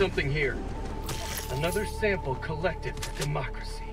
something here. Another sample collected for democracy.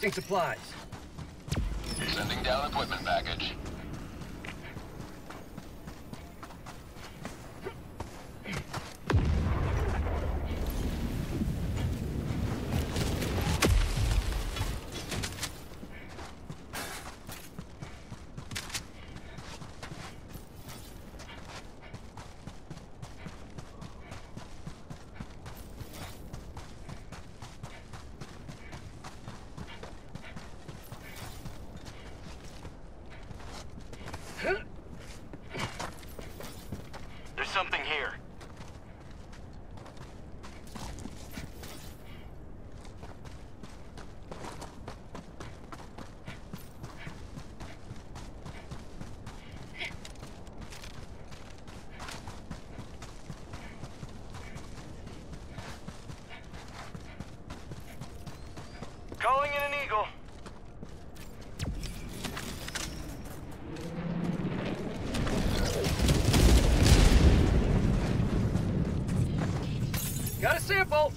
Requesting supplies. Sending down equipment package. Calling in an eagle. Got a sample.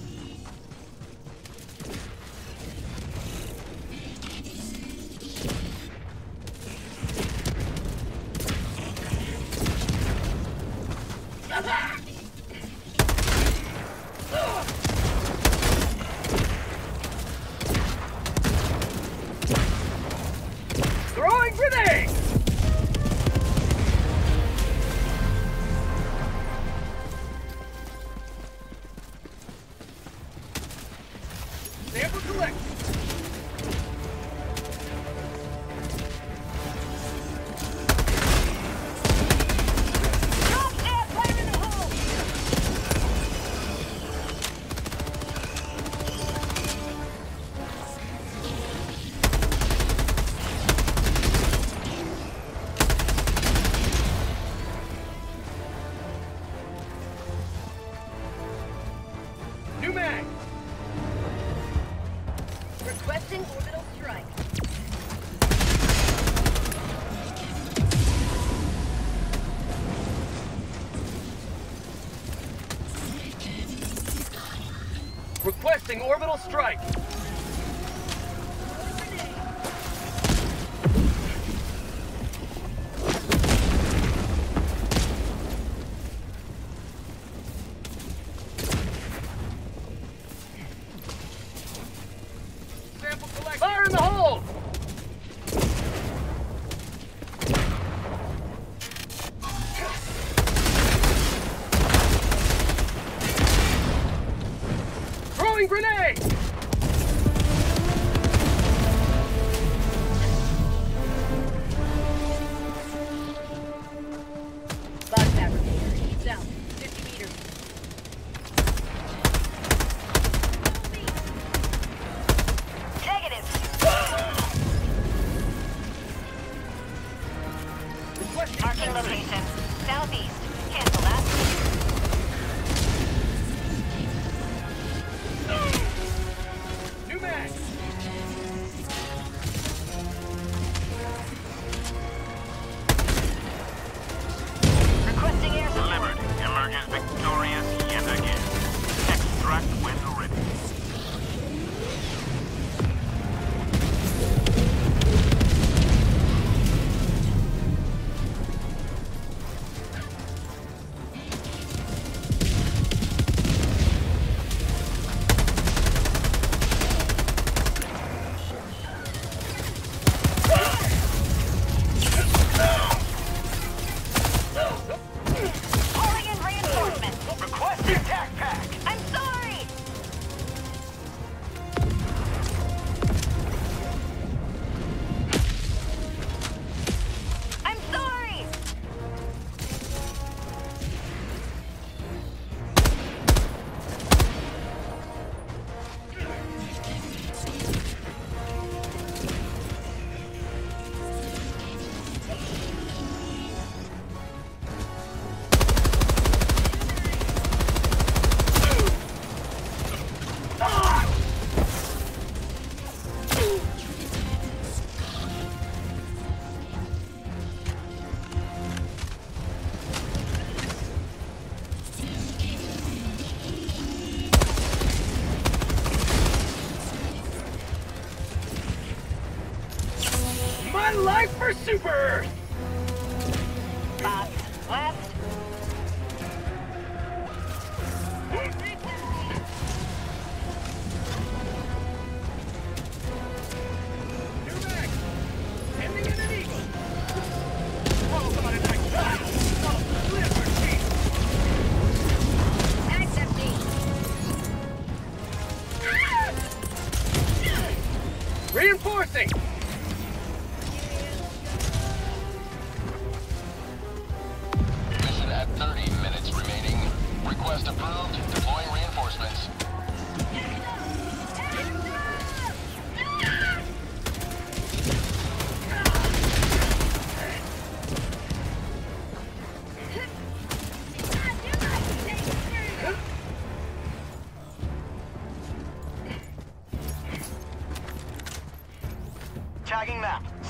Super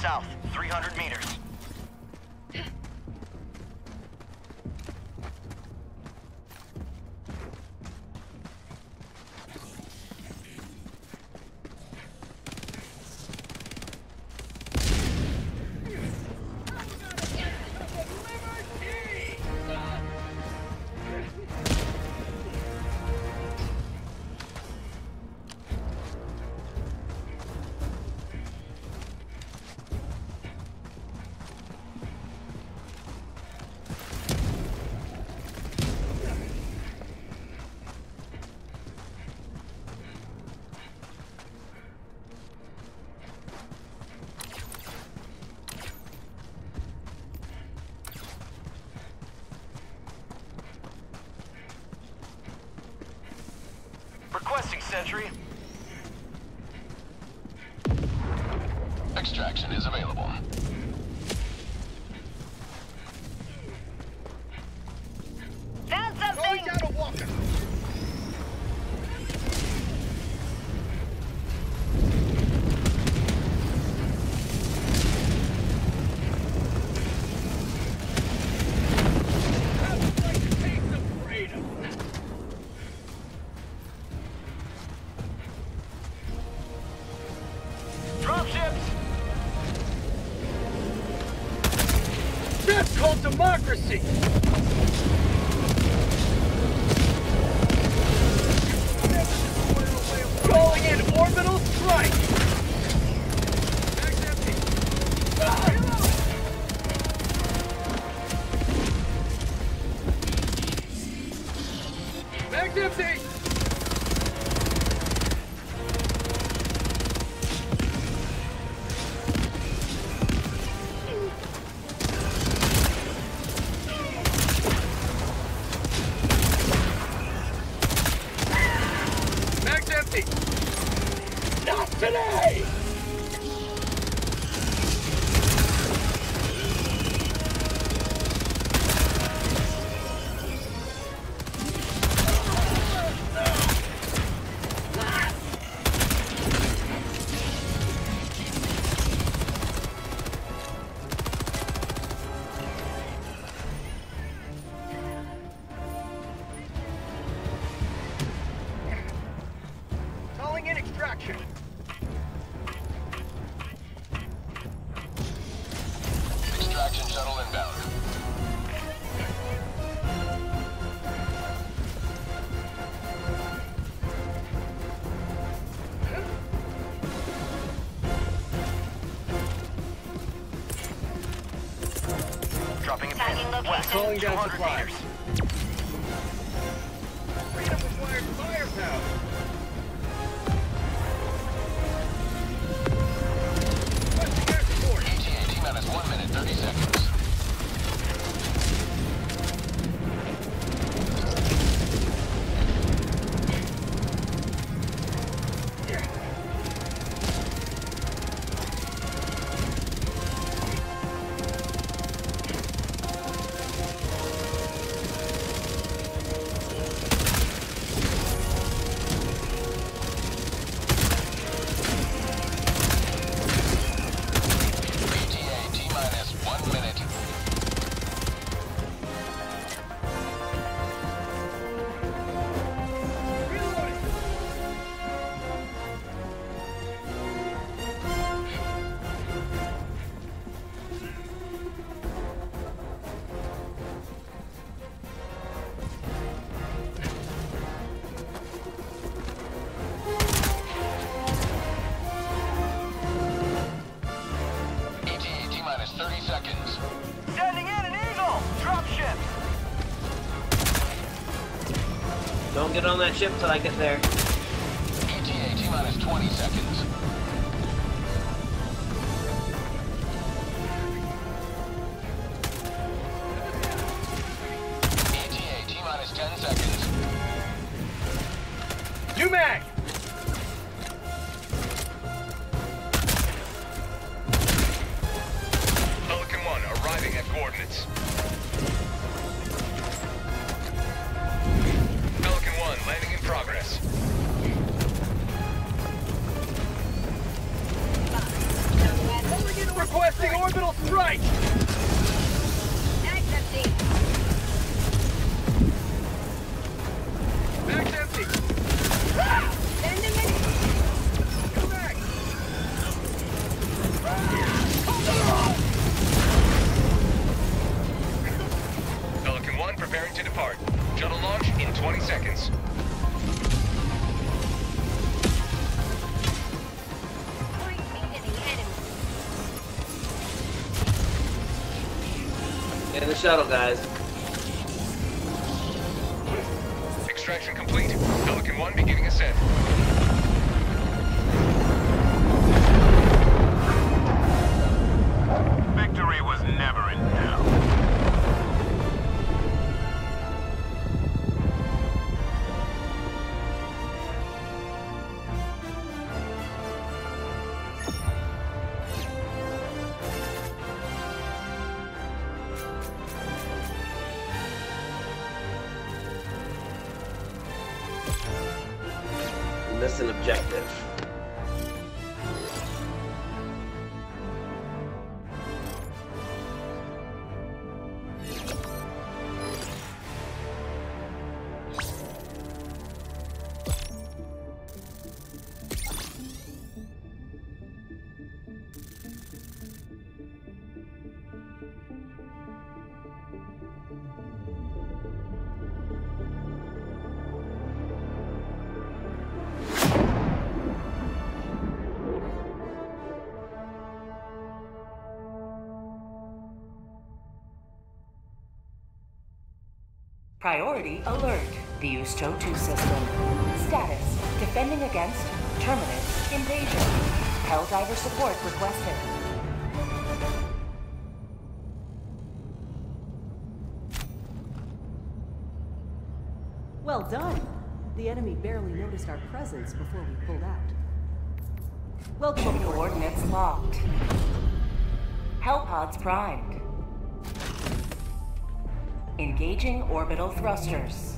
south, 300 meters. Democracy! Southwest, Calling down supplies. meters. Freedom requires firepower. Requesting air support. ETA T minus 1 minute 30 seconds. Ship till I get there. ETA T minus 20 seconds. ETA T minus 10 seconds. New mag. Pelican 1 arriving at coordinates. Requesting orbital strike. Mag's empty. Mag's empty. Sending in. New mag. Pelican 1 preparing to depart. Shuttle launch in 20 seconds. Shuttle, guys. Extraction complete. Pelican 1 beginning ascent. Priority alert. The Ustotu system. Status. Defending against Terminid invasion. Helldiver support requested. Well done. The enemy barely noticed our presence before we pulled out. Welcome aboard. Coordinates locked. Hellpods primed. Engaging orbital thrusters.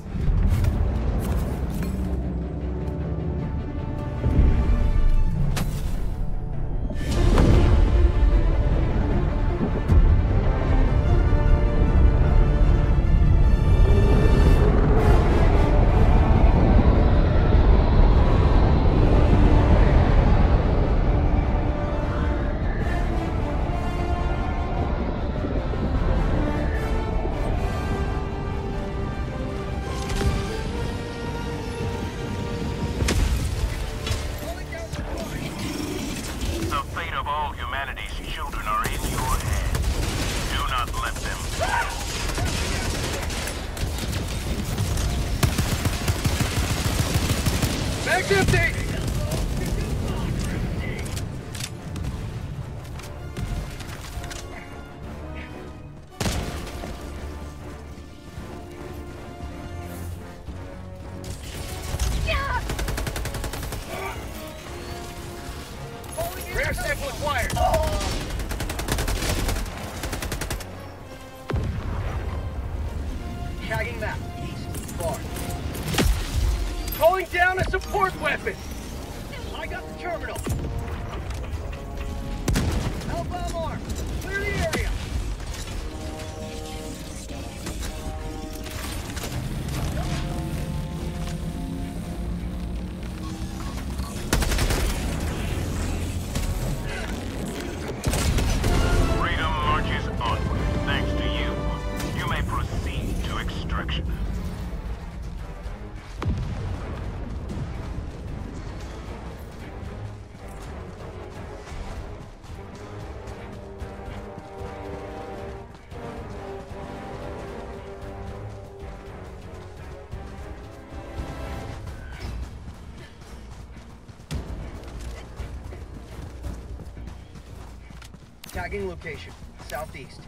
Tagging location, southeast.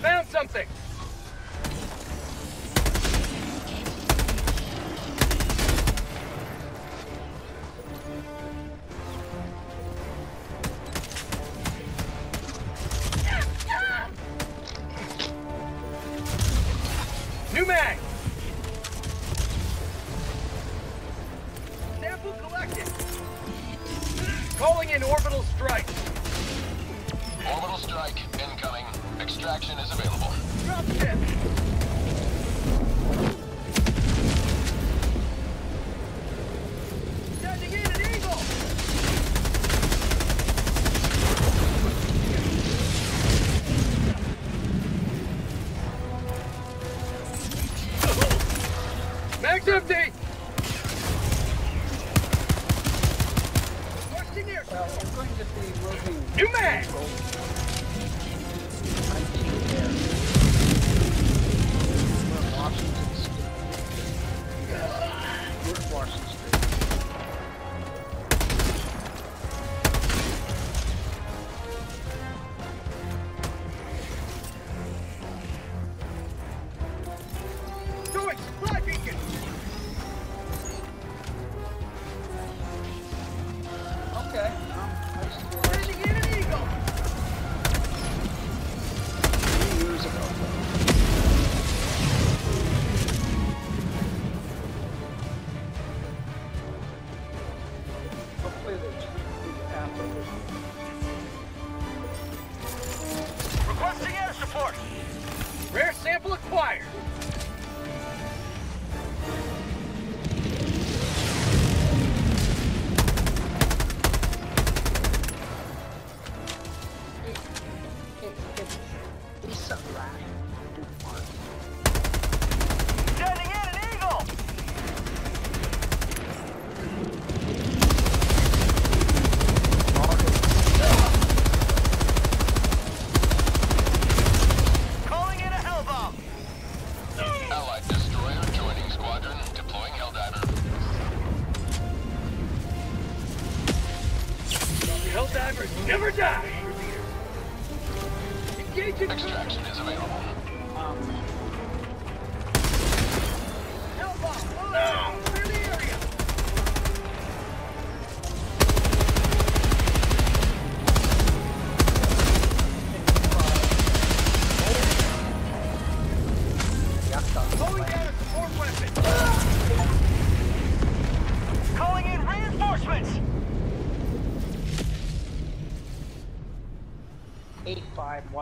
Found something!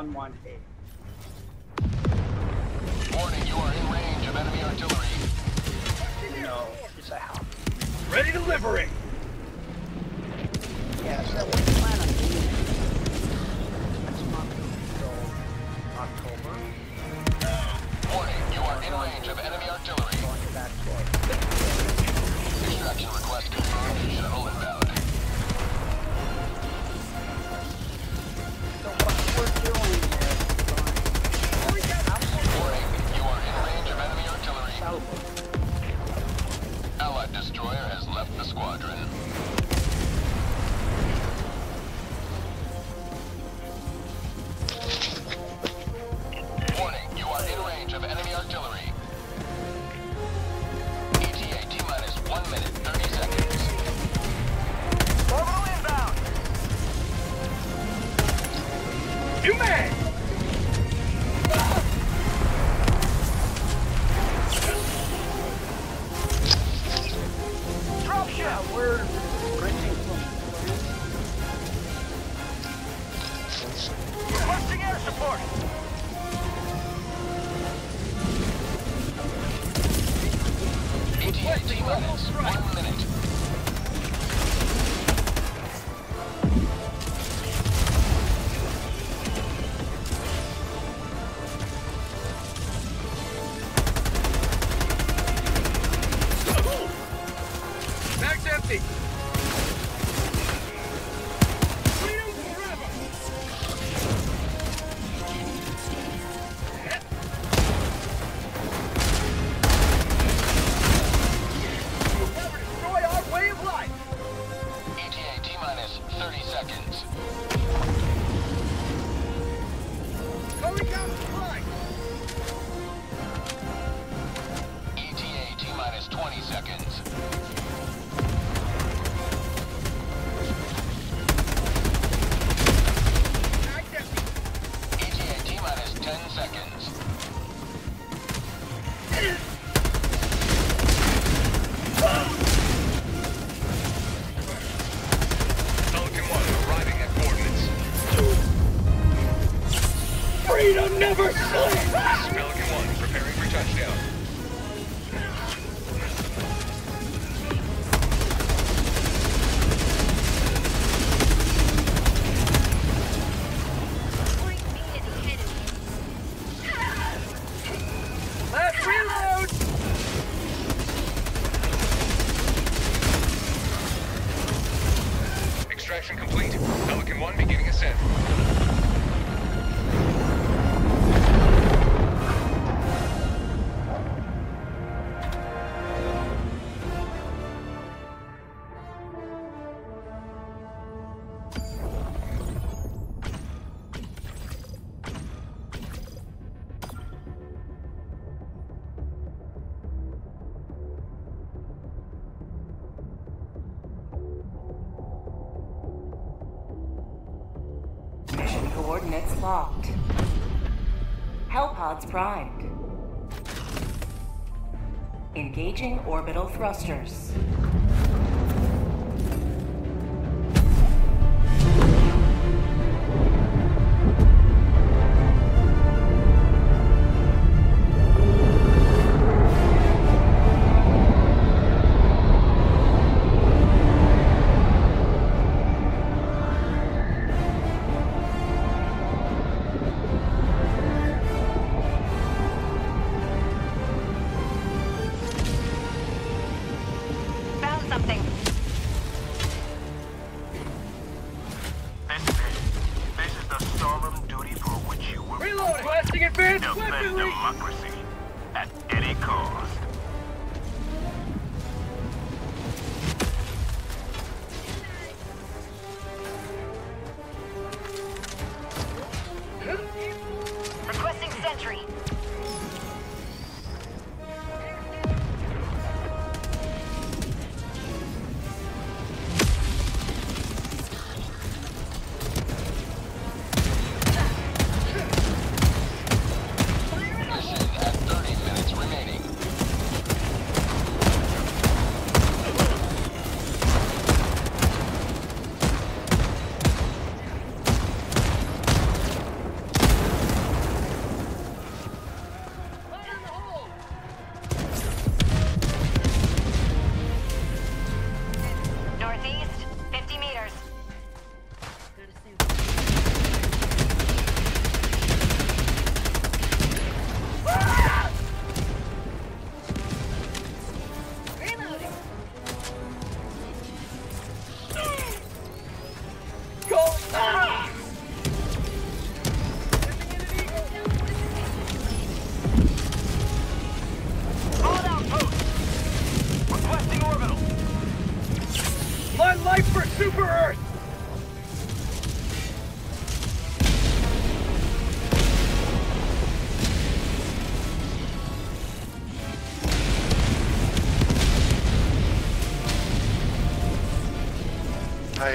118. Warning, you are in range of enemy artillery. No, it's out. Ready delivering! Yes, that was plan on doing That's not until October. Warning, you are in range of enemy artillery. Extraction request confirmed. Shuttle inbound. Alpha. Allied destroyer has left the squadron. Locked. Hellpod's primed. Engaging orbital thrusters.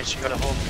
She got a home.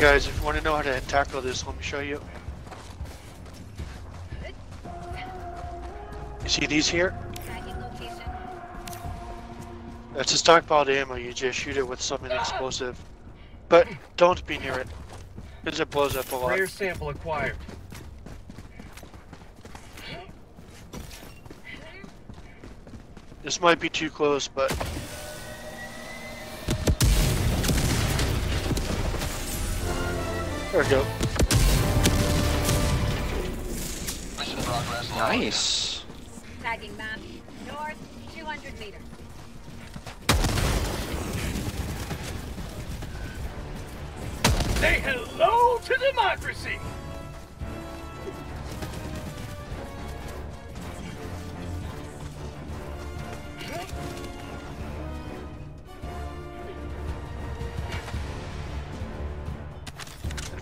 Guys, if you want to know how to tackle this, let me show you. You see these here? That's a stockpiled ammo, you just shoot it with something explosive. But don't be near it, because it blows up a lot. Rare sample acquired. This might be too close, but... There we go. Nice. Tagging map. North, 200 meters. Say hello to democracy!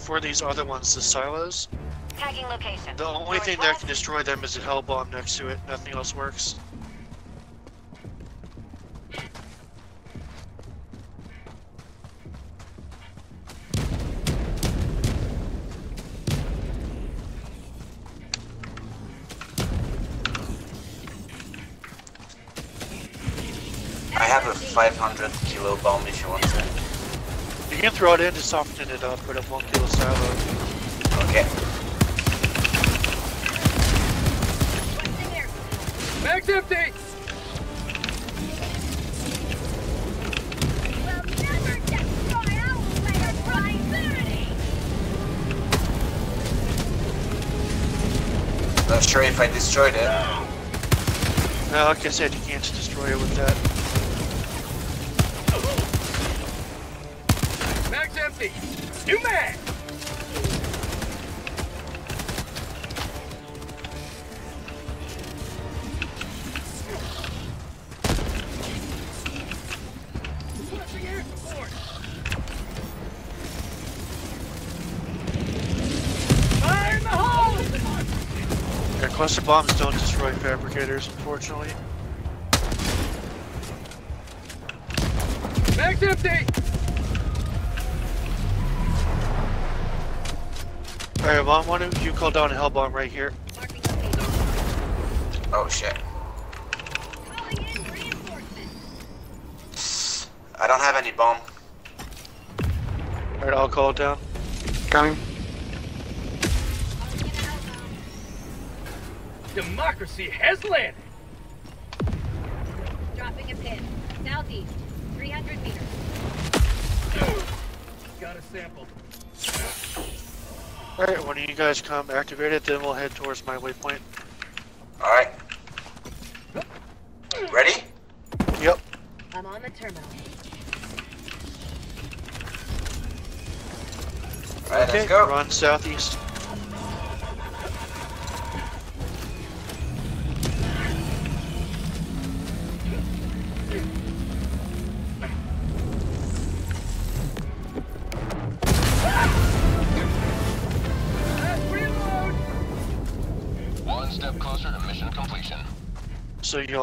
For these other ones, the silos, Tagging location. the only thing that can destroy them is a hell bomb next to it. Nothing else works. I have a 500 kilo bomb if you want it. You can throw it in uh, uh, to soften it up, but it won't kill a silo. Okay. Requesting air support. Mag's empty! Will never destroy our layer proximity! Not sure if I destroyed it. No, like I said, you can't destroy it with that. Empty! New mag! Requesting air support! Fire in the hole! Yeah, cluster bombs don't destroy fabricators, unfortunately. Mag's empty! Alright, Mom, why don't you call down a hell bomb right here? Oh shit. Calling in reinforcements. I don't have any bomb. Alright, I'll call it down. Coming. Calling in outbound. Democracy has landed! Dropping a pin. Southeast, 300 meters. Got a sample. Alright, when you guys come activate it, then we'll head towards my waypoint. Alright. Ready? Yep. I'm on the terminal. Alright, okay, let's go. run southeast.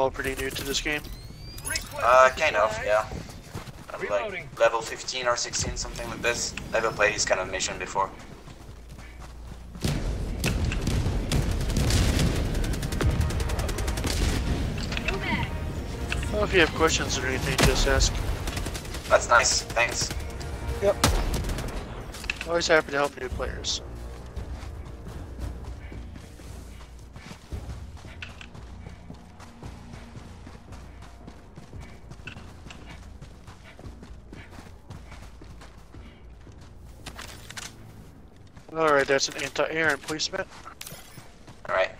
All pretty new to this game? Uh, kind of, yeah. I'm like level 15 or 16, something like this. Never played this kind of mission before. Well, if you have questions or anything, just ask. That's nice, thanks. Yep. Always happy to help new players. Alright, that's an anti-air emplacement, Alright.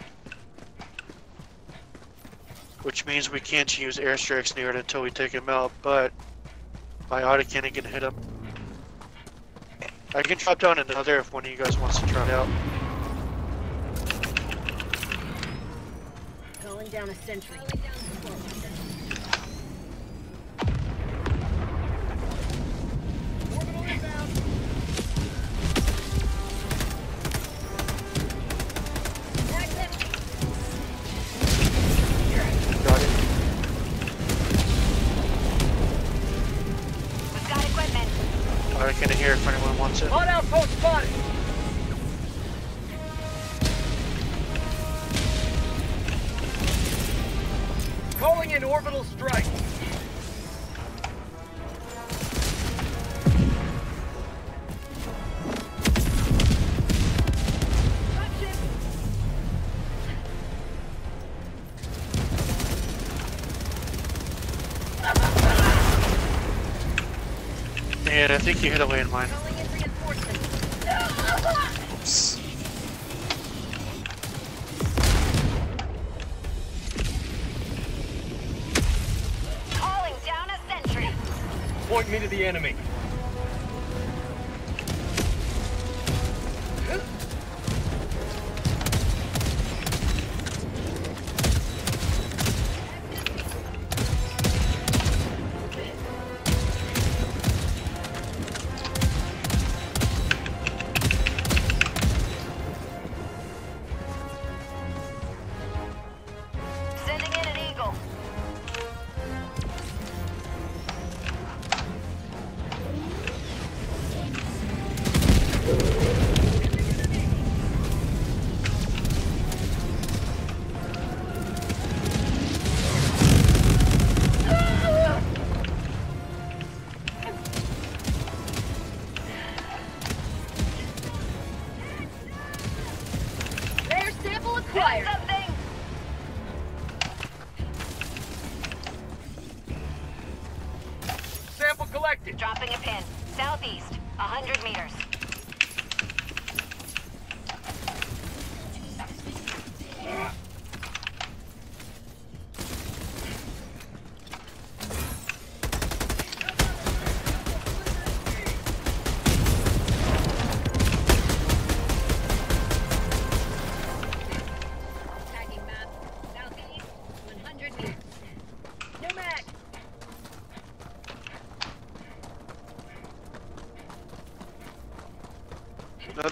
which means we can't use airstrikes near it until we take him out, but my autocannon can hit him. I can drop down another if one of you guys wants to try it out. Calling down a sentry. And I think you hit a landmine. Calling in reinforcements. Oops. Calling down a sentry. Point me to the enemy.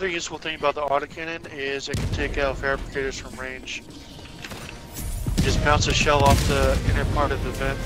Another useful thing about the autocannon is it can take out fabricators from range. Just bounce a shell off the inner part of the vent.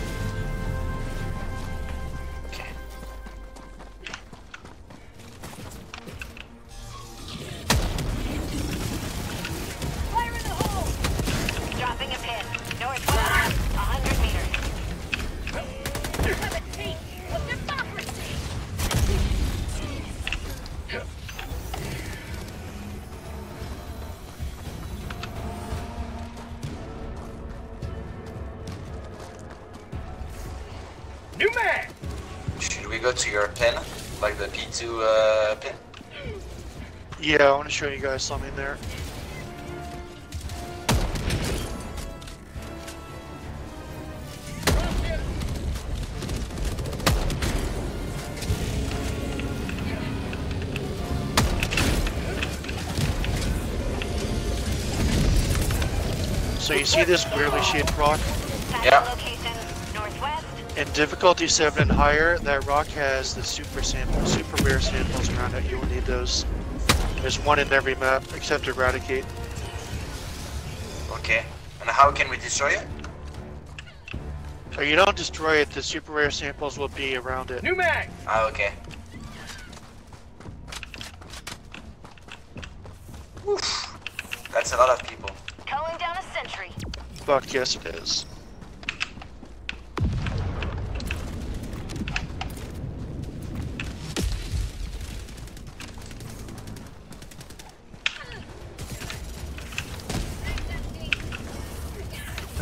Yeah, I want to show you guys something there. So you see this weirdly shaped rock? Yeah. Northwest. In difficulty 7 and higher, that rock has the super sample, super rare samples around it. You will need those. There's one in every map except Eradicate. Okay. And how can we destroy it? Or you don't destroy it, the super rare samples will be around it. New mag! Ah, okay. Oof. That's a lot of people. Calling down a sentry. Fuck yes it is.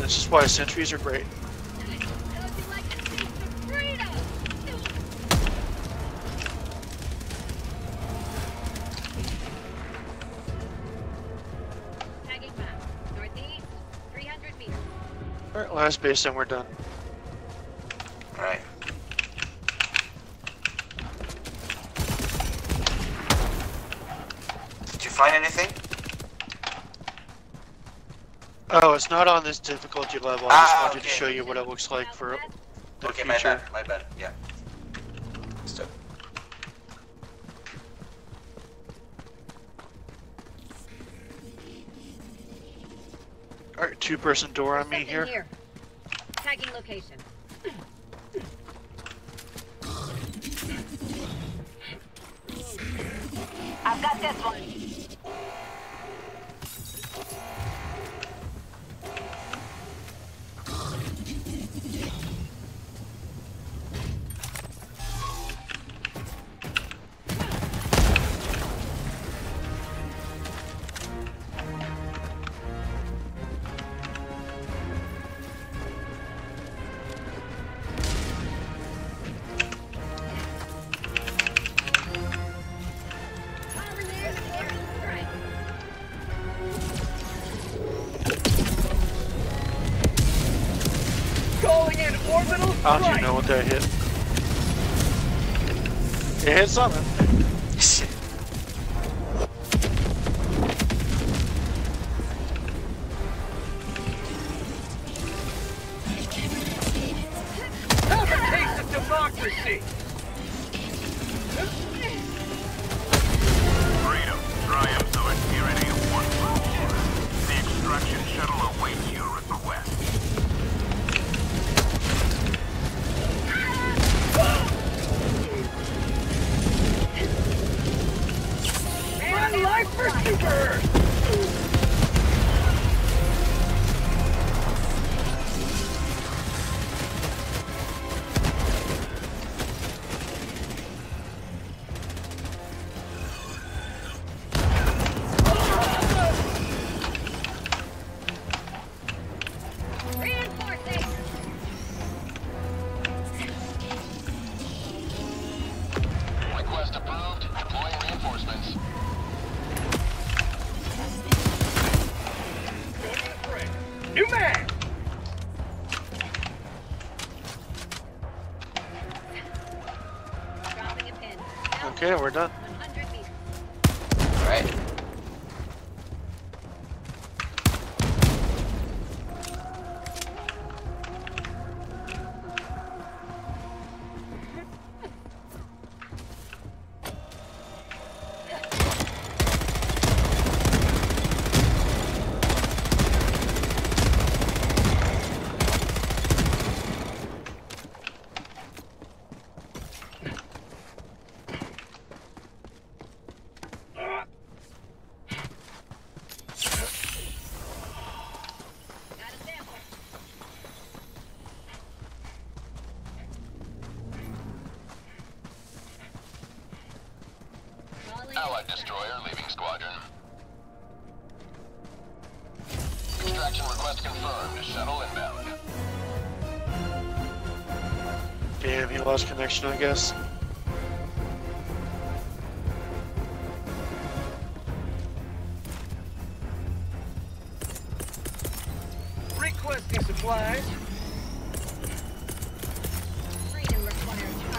This is why sentries are great. Tagging map. Northeast, 300 meters. Alright, last base and we're done. Right. Did you find anything? Oh, it's not on this difficulty level. I Ah, just wanted to show you what it looks like for the Okay, my future. bad, my bad, yeah. Stop. Alright, two person door on me here. here. Tagging location. Orbital How do you strike! know what that hit? It hit something. Have Okay, we're done. He lost connection, I guess. Requesting supplies.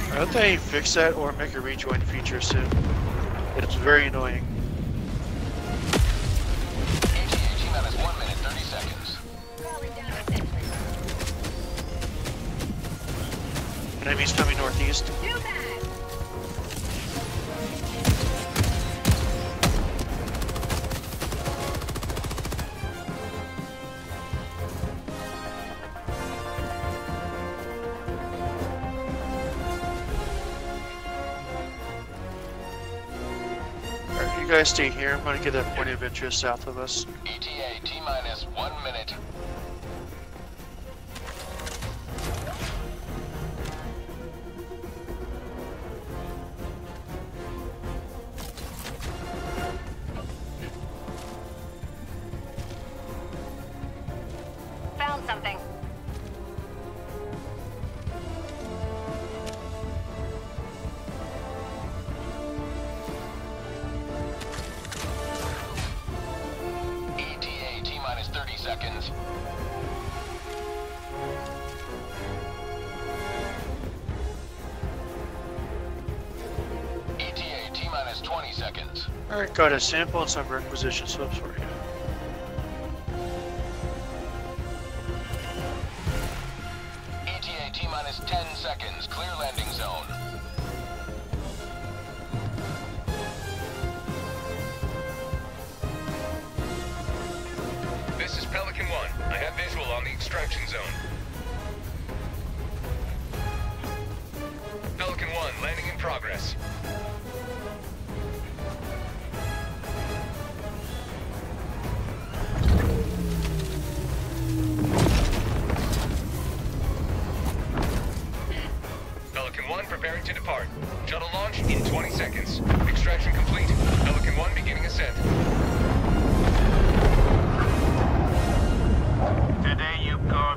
I hope they fix that or make a rejoin feature soon. It's very annoying. Guys stay here. I'm gonna get that point of interest south of us. ETA T minus one minute. Got a sample and some requisition slips to depart. Shuttle launch in 20 seconds. Extraction complete. Pelican 1 beginning ascent. Today you carved